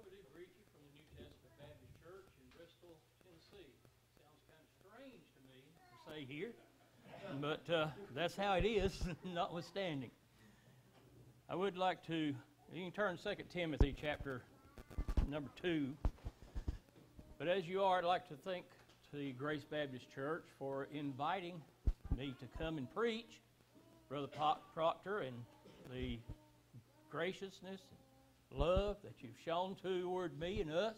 Toby Breachy from the New Testament Baptist Church in Bristol, Tennessee. Sounds kind of strange to me to say here, but uh, that's how it is, notwithstanding. I would like to, you can turn 2 Timothy chapter number 2. But as you are, I'd like to thank the Grace Baptist Church for inviting me to come and preach. Brother Proctor and the graciousness love that you've shown toward me and us.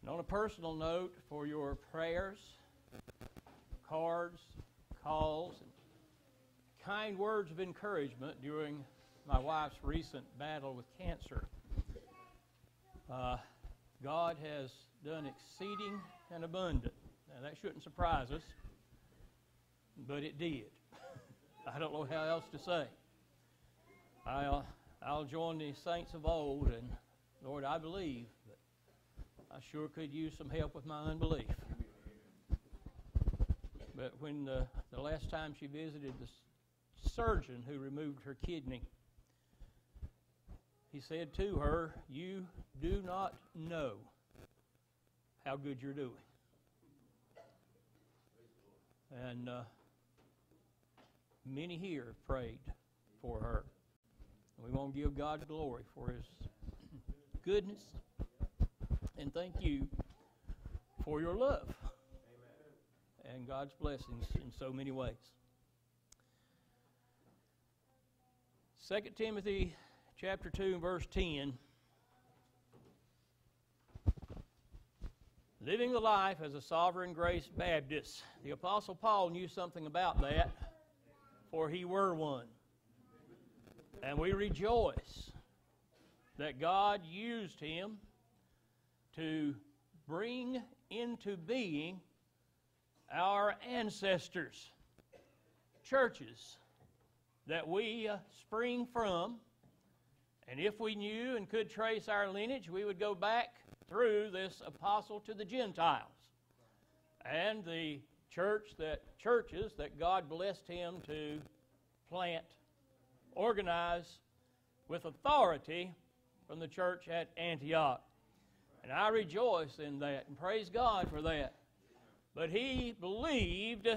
And on a personal note, for your prayers, cards, calls, and kind words of encouragement during my wife's recent battle with cancer. Uh, God has done exceeding and abundant. Now, that shouldn't surprise us, but it did. I don't know how else to say. I'll, I'll join the saints of old, and Lord, I believe, but I sure could use some help with my unbelief. But when the, the last time she visited the surgeon who removed her kidney, he said to her, You do not know how good you're doing. And uh, many here prayed for her. We want to give God glory for His goodness and thank you for your love and God's blessings in so many ways. 2 Timothy chapter 2 verse 10 Living the life as a sovereign grace Baptist. The apostle Paul knew something about that for he were one. And we rejoice that God used him to bring into being our ancestors, churches that we uh, spring from. And if we knew and could trace our lineage, we would go back through this apostle to the Gentiles and the church that churches that God blessed him to plant organized with authority from the church at Antioch. And I rejoice in that and praise God for that. But he believed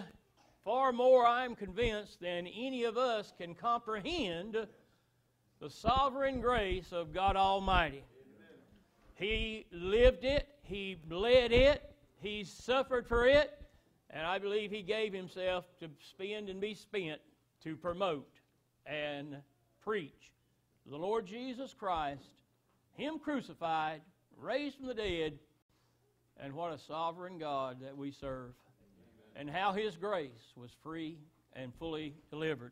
far more, I'm convinced, than any of us can comprehend the sovereign grace of God Almighty. He lived it, he bled it, he suffered for it, and I believe he gave himself to spend and be spent to promote and preach the Lord Jesus Christ, Him crucified, raised from the dead, and what a sovereign God that we serve, and how His grace was free and fully delivered.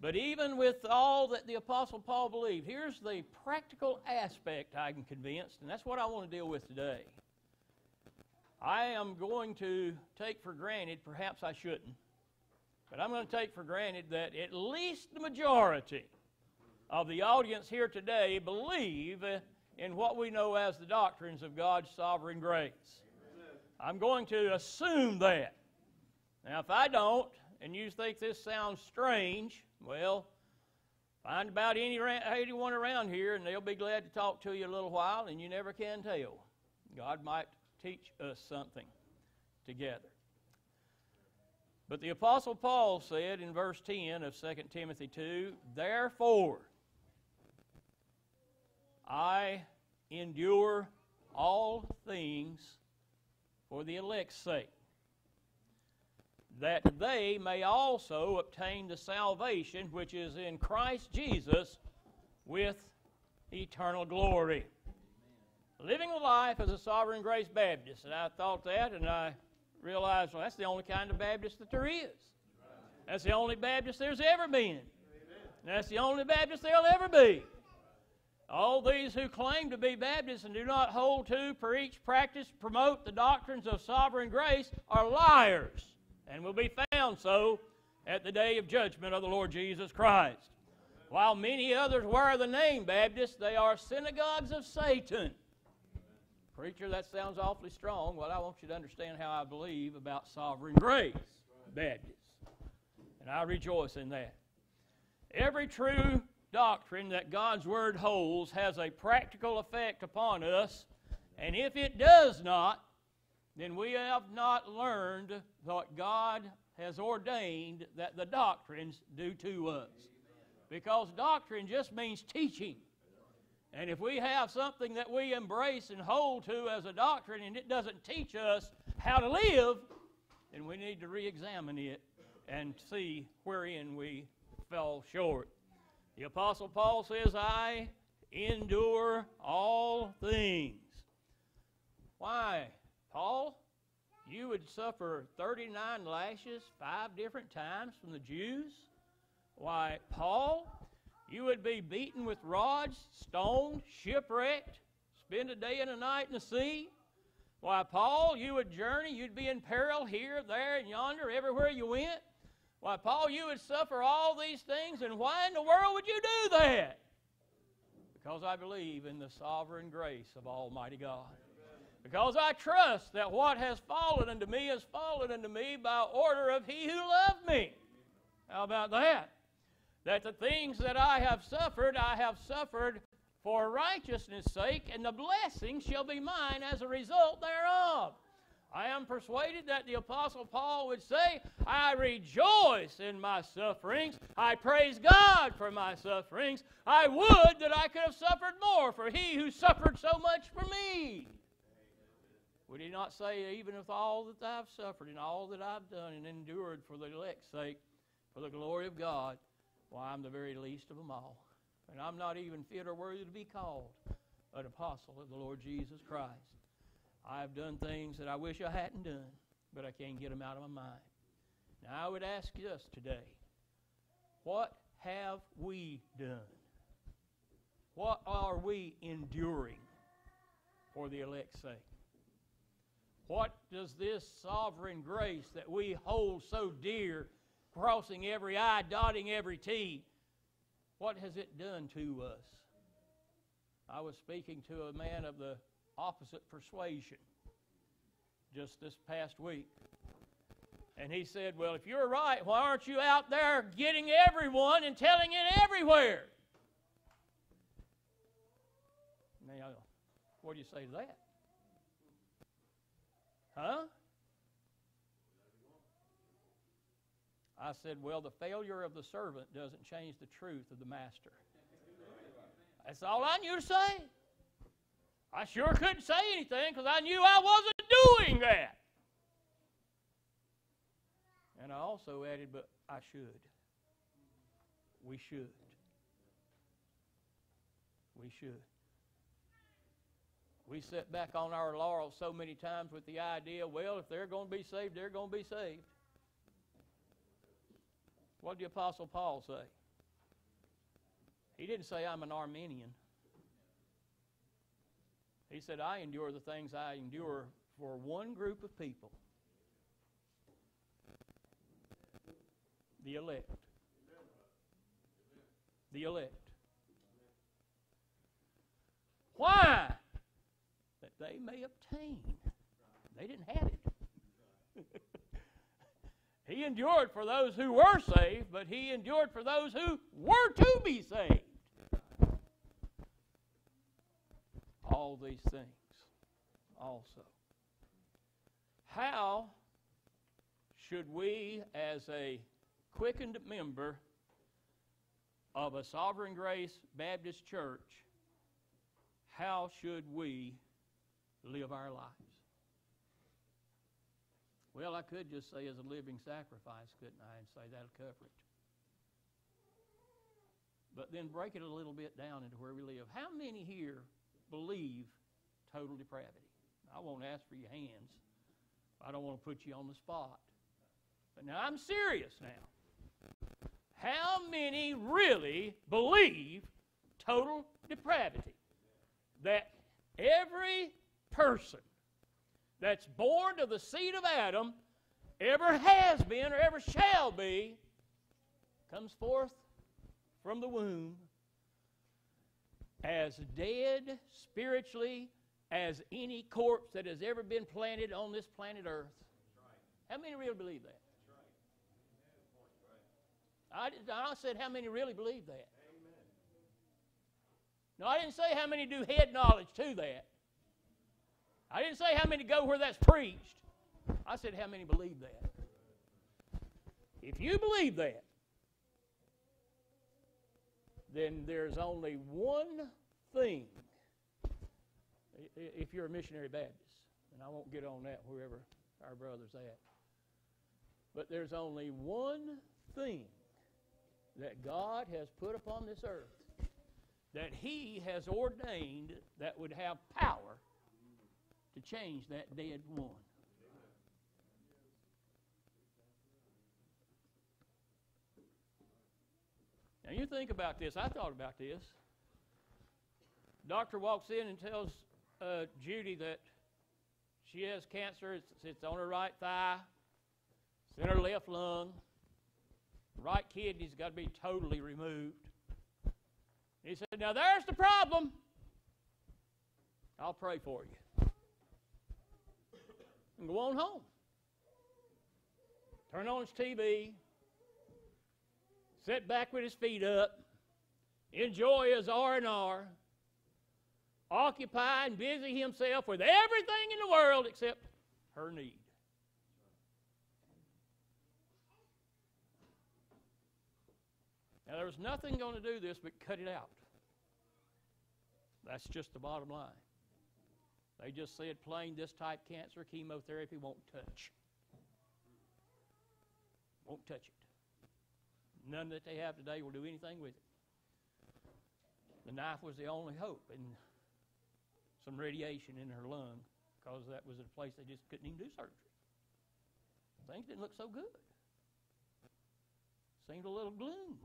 But even with all that the Apostle Paul believed, here's the practical aspect I'm convinced, and that's what I want to deal with today. I am going to take for granted, perhaps I shouldn't, but I'm going to take for granted that at least the majority of the audience here today believe in what we know as the doctrines of God's sovereign grace. I'm going to assume that. Now, if I don't, and you think this sounds strange, well, find about any, anyone around here, and they'll be glad to talk to you a little while, and you never can tell. God might teach us something together. But the Apostle Paul said in verse 10 of 2 Timothy 2 Therefore, I endure all things for the elect's sake, that they may also obtain the salvation which is in Christ Jesus with eternal glory. Living a life as a Sovereign Grace Baptist. And I thought that, and I realized, well, that's the only kind of Baptist that there is. That's the only Baptist there's ever been. That's the only Baptist there'll ever be. All these who claim to be Baptists and do not hold to, preach, practice, promote the doctrines of sovereign grace are liars and will be found so at the day of judgment of the Lord Jesus Christ. While many others wear the name Baptist, they are synagogues of Satan. Preacher, that sounds awfully strong. Well, I want you to understand how I believe about sovereign grace, Baptist. And I rejoice in that. Every true doctrine that God's Word holds has a practical effect upon us, and if it does not, then we have not learned what God has ordained that the doctrines do to us. Because doctrine just means teaching. And if we have something that we embrace and hold to as a doctrine and it doesn't teach us how to live, then we need to re examine it and see wherein we fell short. The Apostle Paul says, I endure all things. Why, Paul? You would suffer 39 lashes five different times from the Jews? Why, Paul? You would be beaten with rods, stoned, shipwrecked, spend a day and a night in the sea? Why, Paul, you would journey, you'd be in peril here, there, and yonder, everywhere you went? Why, Paul, you would suffer all these things, and why in the world would you do that? Because I believe in the sovereign grace of Almighty God. Because I trust that what has fallen unto me has fallen unto me by order of He who loved me. How about that? That the things that I have suffered, I have suffered for righteousness' sake, and the blessing shall be mine as a result thereof. I am persuaded that the Apostle Paul would say, I rejoice in my sufferings. I praise God for my sufferings. I would that I could have suffered more for he who suffered so much for me. Would he not say, even with all that I've suffered and all that I've done and endured for the elect's sake, for the glory of God, why, I'm the very least of them all. And I'm not even fit or worthy to be called an apostle of the Lord Jesus Christ. I've done things that I wish I hadn't done, but I can't get them out of my mind. Now, I would ask us today what have we done? What are we enduring for the elect's sake? What does this sovereign grace that we hold so dear, crossing every I, dotting every T, what has it done to us? I was speaking to a man of the opposite persuasion just this past week. And he said, Well, if you're right, why aren't you out there getting everyone and telling it everywhere? Now, what do you say to that? Huh? I said, Well, the failure of the servant doesn't change the truth of the master. That's all I knew to say. I sure couldn't say anything because I knew I wasn't doing that. And I also added, But I should. We should. We should. We sit back on our laurels so many times with the idea, well, if they're going to be saved, they're going to be saved. What did the Apostle Paul say? He didn't say, I'm an Arminian. He said, I endure the things I endure for one group of people the elect. The elect. Why? That they may obtain. They didn't have it. he endured for those who were saved, but he endured for those who were to be saved. All these things also. How should we, as a quickened member of a Sovereign Grace Baptist Church, how should we live our lives. Well, I could just say as a living sacrifice, couldn't I, and say that'll cover it. But then break it a little bit down into where we live. How many here believe total depravity? I won't ask for your hands. I don't want to put you on the spot. But now I'm serious now. How many really believe total depravity? That every person that's born of the seed of Adam ever has been or ever shall be comes forth from the womb as dead spiritually as any corpse that has ever been planted on this planet Earth. How many really believe that? I, I said, how many really believe that? No, I didn't say how many do head knowledge to that. I didn't say how many go where that's preached. I said how many believe that. If you believe that, then there's only one thing. If you're a missionary Baptist, and I won't get on that wherever our brother's at, but there's only one thing that God has put upon this earth that He has ordained that would have power to change that dead one. Now you think about this. I thought about this. Doctor walks in and tells uh, Judy that she has cancer. It's, it's on her right thigh. It's in her left lung. Right kidney's got to be totally removed. He said, Now there's the problem. I'll pray for you. And go on home. Turn on his TV. Sit back with his feet up. Enjoy his R&R. Occupy and busy himself with everything in the world except her need. Now, there was nothing going to do this but cut it out. That's just the bottom line. They just said plain this type cancer chemotherapy won't touch. Won't touch it. None that they have today will do anything with it. The knife was the only hope, and some radiation in her lung because that was a place they just couldn't even do surgery. Things didn't look so good. Seemed a little gloom.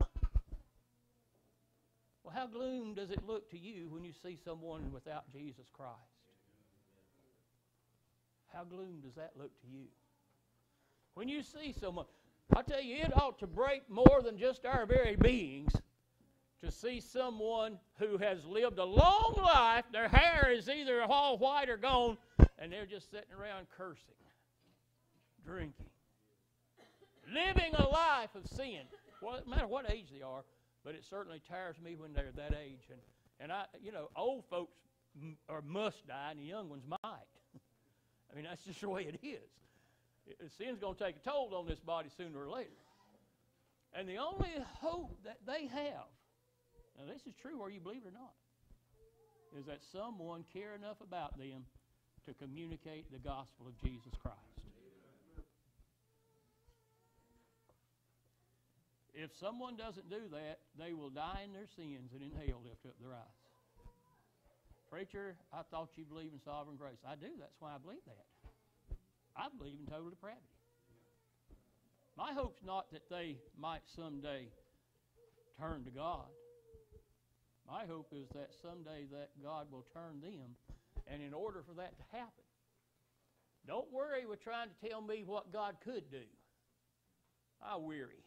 Well, how gloom does it look to you when you see someone without Jesus Christ? How gloom does that look to you? When you see someone, I tell you, it ought to break more than just our very beings to see someone who has lived a long life, their hair is either all white or gone, and they're just sitting around cursing, drinking, living a life of sin. Well, no matter what age they are, but it certainly tires me when they're that age. And, and I, you know, old folks m- or must die, and the young ones might. I mean, that's just the way it is. It, uh, sin's going to take a toll on this body sooner or later. And the only hope that they have, now this is true whether you believe it or not, is that someone care enough about them to communicate the gospel of Jesus Christ. If someone doesn't do that, they will die in their sins and in hell lift up their eyes. Preacher, I thought you believed in sovereign grace. I do. That's why I believe that. I believe in total depravity. My hope's not that they might someday turn to God. My hope is that someday that God will turn them, and in order for that to happen, don't worry with trying to tell me what God could do. I weary.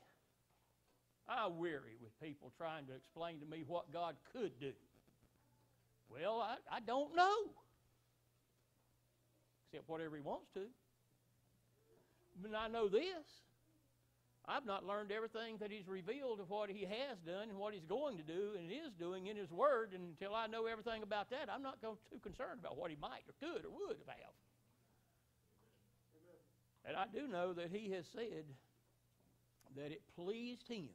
I weary with people trying to explain to me what God could do. Well, I, I don't know. Except whatever He wants to. But I know this. I've not learned everything that He's revealed of what He has done and what He's going to do and is doing in His Word. And until I know everything about that, I'm not going too concerned about what He might or could or would have. And I do know that He has said that it pleased Him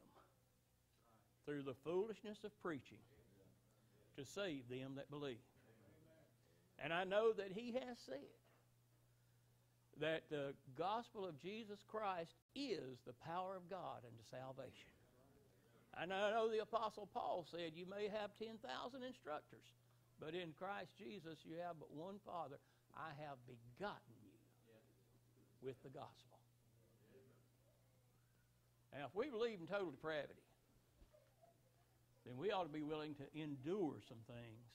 through the foolishness of preaching to save them that believe. And I know that He has said that the gospel of Jesus Christ is the power of God unto salvation. And I know the Apostle Paul said, You may have 10,000 instructors, but in Christ Jesus you have but one Father. I have begotten you with the gospel. Now, if we believe in total depravity, then we ought to be willing to endure some things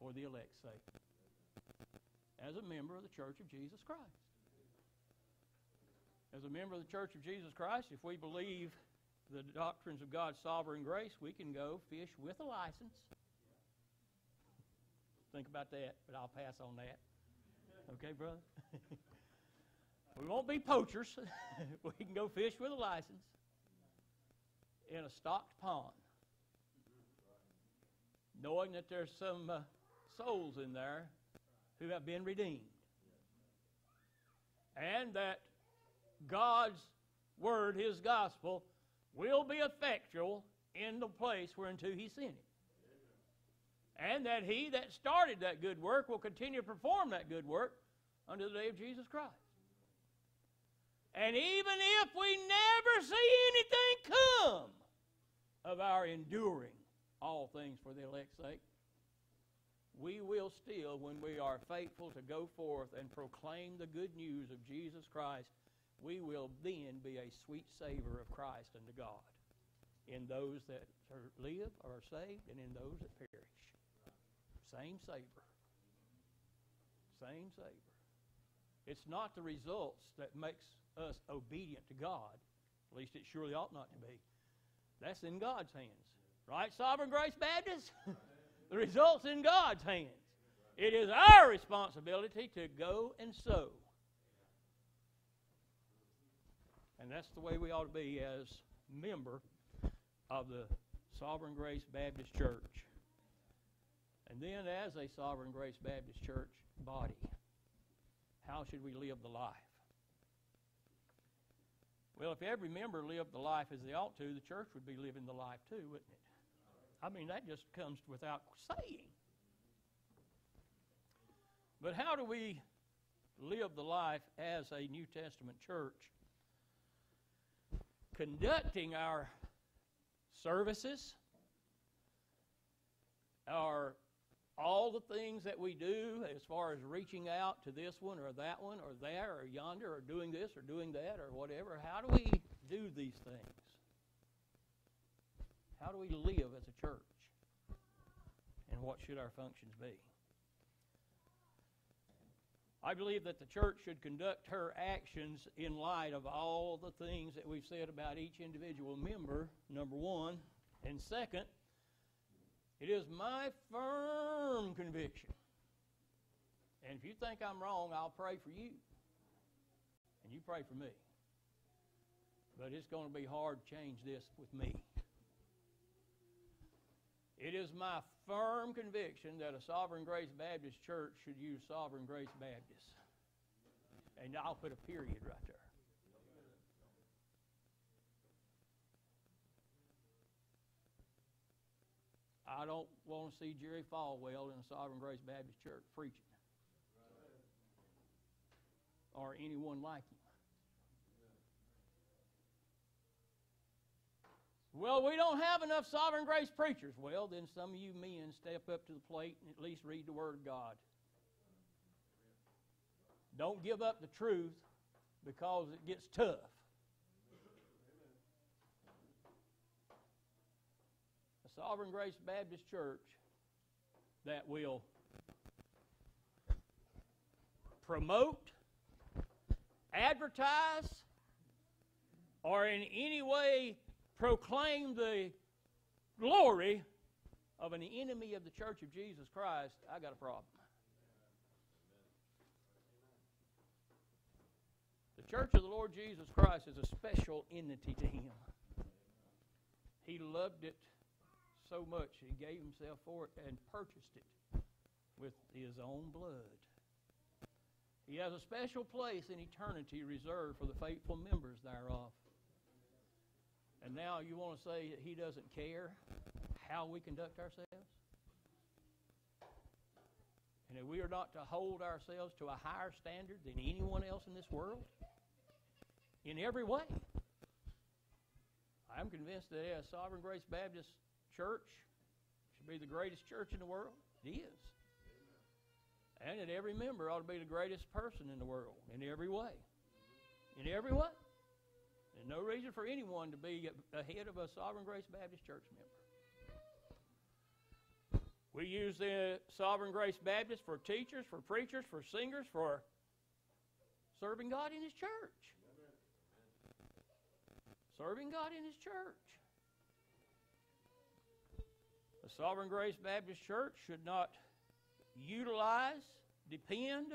for the elect's sake as a member of the Church of Jesus Christ. As a member of the Church of Jesus Christ, if we believe the doctrines of God's sovereign grace, we can go fish with a license. Think about that, but I'll pass on that. Okay, brother? we won't be poachers. we can go fish with a license in a stocked pond knowing that there's some uh, souls in there who have been redeemed. And that God's word, his gospel, will be effectual in the place whereunto he sent it. And that he that started that good work will continue to perform that good work unto the day of Jesus Christ. And even if we never see anything come of our enduring all things for the elect's sake, we will still, when we are faithful to go forth and proclaim the good news of Jesus Christ, we will then be a sweet savor of Christ unto God in those that live or are saved and in those that perish. Same savor. Same savor. It's not the results that makes us obedient to God. At least it surely ought not to be. That's in God's hands. Right, Sovereign Grace Baptist? the result's in God's hands. It is our responsibility to go and sow. And that's the way we ought to be as member of the Sovereign Grace Baptist Church. And then as a Sovereign Grace Baptist Church body, how should we live the life? Well, if every member lived the life as they ought to, the church would be living the life too, wouldn't it? I mean, that just comes without saying. But how do we live the life as a New Testament church? Conducting our services, our all the things that we do as far as reaching out to this one or that one or there or yonder or doing this or doing that or whatever, how do we do these things? How do we live as a church? And what should our functions be? I believe that the church should conduct her actions in light of all the things that we've said about each individual member, number one. And second, it is my firm conviction. And if you think I'm wrong, I'll pray for you. And you pray for me. But it's going to be hard to change this with me. It is my firm conviction that a Sovereign Grace Baptist church should use Sovereign Grace Baptist. And I'll put a period right there. I don't want to see Jerry Falwell in a Sovereign Grace Baptist Church preaching. Or anyone like him. Well, we don't have enough sovereign grace preachers. Well, then some of you men step up to the plate and at least read the Word of God. Don't give up the truth because it gets tough. A Sovereign Grace Baptist Church that will promote, advertise, or in any way proclaim the glory of an enemy of the church of Jesus Christ, I got a problem. The church of the Lord Jesus Christ is a special entity to him. He loved it so much, he gave himself for it and purchased it with his own blood. He has a special place in eternity reserved for the faithful members thereof. And now you want to say that he doesn't care how we conduct ourselves? And that we are not to hold ourselves to a higher standard than anyone else in this world? In every way. I'm convinced that as Sovereign Grace Baptist church should be the greatest church in the world. It is. And that every member ought to be the greatest person in the world in every way. In every way. There's no reason for anyone to be ahead of a Sovereign Grace Baptist church member. We use the Sovereign Grace Baptist for teachers, for preachers, for singers, for serving God in His church. Serving God in His church. The Sovereign Grace Baptist Church should not utilize, depend,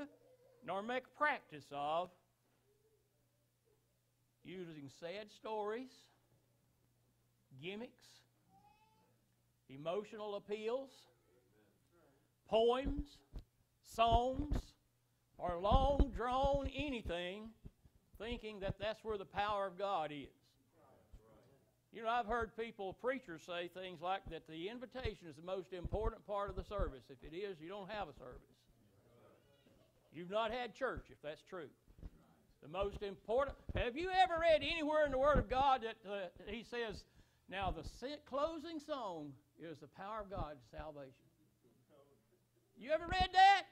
nor make practice of using sad stories, gimmicks, emotional appeals, poems, songs, or long drawn anything, thinking that that's where the power of God is. You know, I've heard people, preachers, say things like that the invitation is the most important part of the service. If it is, you don't have a service. You've not had church, if that's true. The most important. Have you ever read anywhere in the Word of God that uh, He says, now the closing song is the power of God salvation? You ever read that?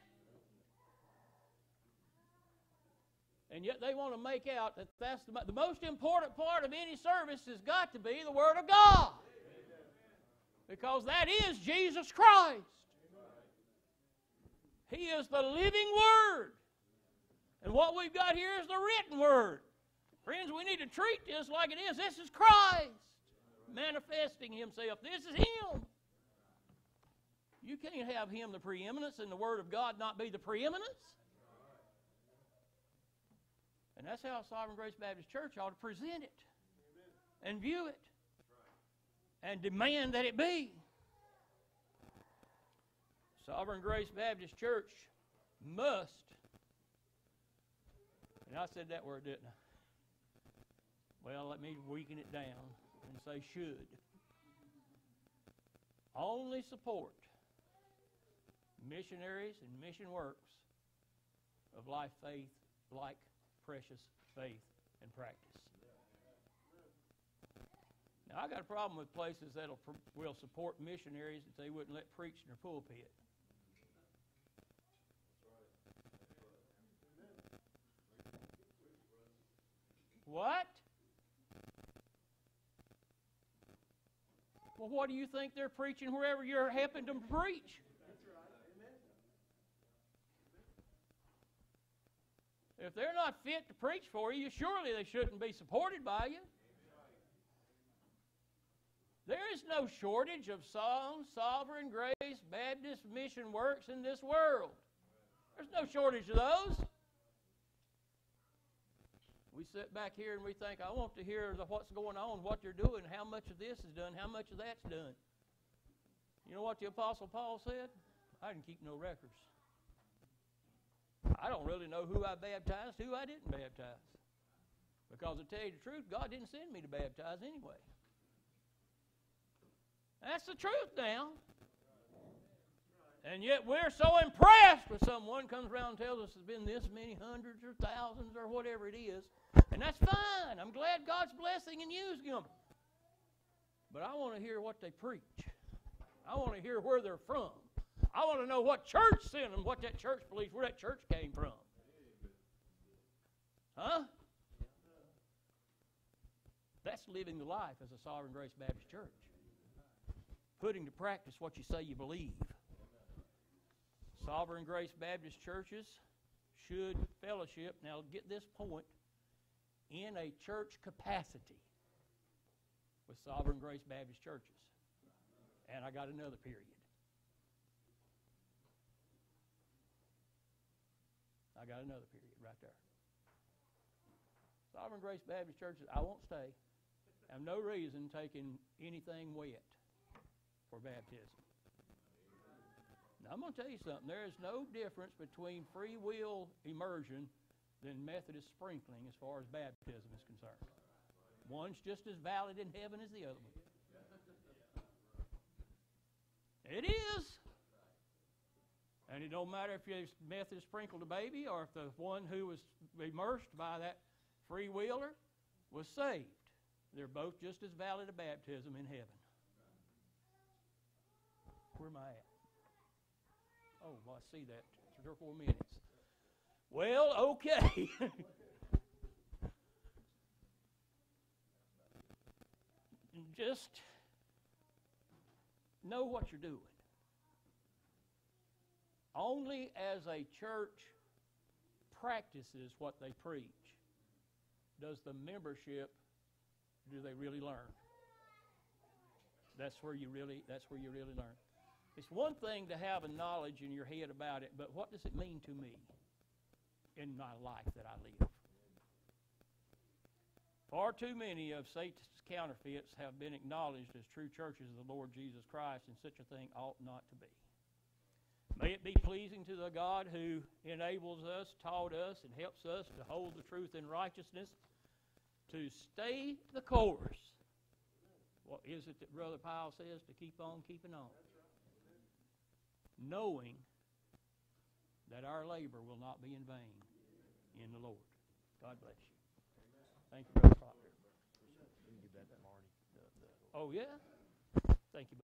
And yet they want to make out that that's the, the most important part of any service has got to be the Word of God. Because that is Jesus Christ. He is the living Word. And what we've got here is the written Word. Friends, we need to treat this like it is. This is Christ manifesting Himself. This is Him. You can't have Him the preeminence and the Word of God not be the preeminence. And that's how Sovereign Grace Baptist Church ought to present it and view it and demand that it be. Sovereign Grace Baptist Church must, and I said that word, didn't I? Well, let me weaken it down and say should. Only support missionaries and mission works of life faith like precious faith and practice. Now, I got a problem with places that will support missionaries that they wouldn't let preach in their pulpit. What? Well, what do you think they're preaching wherever you're helping them preach? If they're not fit to preach for you, surely they shouldn't be supported by you. There is no shortage of songs, sovereign grace, Baptist mission works in this world. There's no shortage of those. We sit back here and we think, I want to hear the, what's going on, what they're doing, how much of this is done, how much of that's done. You know what the Apostle Paul said? I didn't keep no records. I don't really know who I baptized, who I didn't baptize. Because to tell you the truth, God didn't send me to baptize anyway. That's the truth now. And yet we're so impressed when someone comes around and tells us there's been this many hundreds or thousands or whatever it is. And that's fine. I'm glad God's blessing and using them. But I want to hear what they preach. I want to hear where they're from. I want to know what church sent them, what that church believes, where that church came from. Huh? That's living the life as a Sovereign Grace Baptist Church. Putting to practice what you say you believe. Sovereign Grace Baptist churches should fellowship, now get this point, in a church capacity with Sovereign Grace Baptist churches. And I got another period. I got another period right there. Sovereign Grace Baptist churches, I won't stay. I have no reason taking anything wet for baptism. Now, I'm going to tell you something. There is no difference between free will immersion than Methodist sprinkling as far as baptism is concerned. One's just as valid in heaven as the other one. It is. And it don't matter if you Methodist sprinkled a baby or if the one who was immersed by that free wheeler was saved. They're both just as valid a baptism in heaven. Where am I at? Oh, well, I see that. Three or four minutes. Well, okay. just know what you're doing. Only as a church practices what they preach does the membership do they really learn. That's where you really that's where you really learn. It's one thing to have a knowledge in your head about it, but what does it mean to me in my life that I live? Far too many of Satan's counterfeits have been acknowledged as true churches of the Lord Jesus Christ, and such a thing ought not to be. May it be pleasing to the God who enables us, taught us, and helps us to hold the truth in righteousness, to stay the course. What is it that Brother Powell says? To keep on keeping on. Knowing that our labor will not be in vain in the Lord. God bless you. Thank you, Brother Proctor. Oh, yeah? Thank you.